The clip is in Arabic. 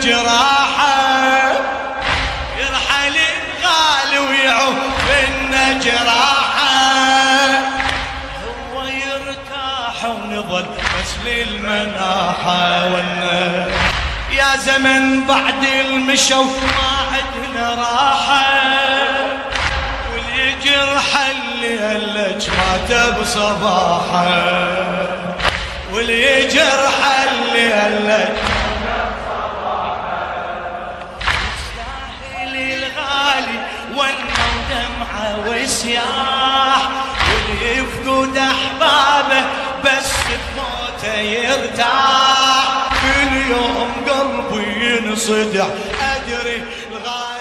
جراحه يرحل الغالي ويعوف منا جراحه هو يرتاح ونظل بس للمناحة. والنا يا زمن بعد المشو ما عدنا راحة. واللي جرح اللي هلج مات بصباحه. واللي جرح اللي دمعة وسياح واللي يفقد أحبابه بس بموته يرتاح. كل يوم قلبي ينصدع أدري الغالي